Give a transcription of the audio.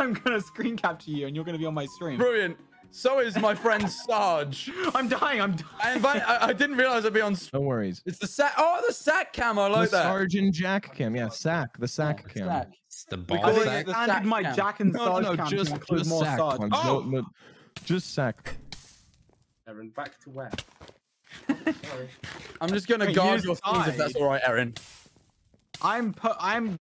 I'm gonna screen capture you, and you're gonna be on my stream. Brilliant. So is my friend Sarge. I'm dying. I'm dying. I invite. I, I didn't realize I'd be on. No worries. It's the sack. Oh, the sack cam. I like the that. Sergeant Jack cam. Yeah, sack. The sack Yeah, cam. sack. It's the boss call sack. my cam. Jack and Sarge no, cam just, just more sack. Sarge. Oh! No, no, just sack. Aaron, back to where? Sorry. I'm just gonna Wait, guard your things if that's all right, Aaron. I'm I'm